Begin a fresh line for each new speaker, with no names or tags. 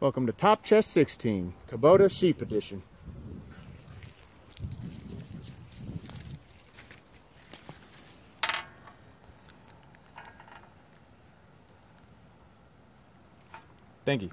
Welcome to Top Chest 16, Kubota Sheep Edition. Thank you.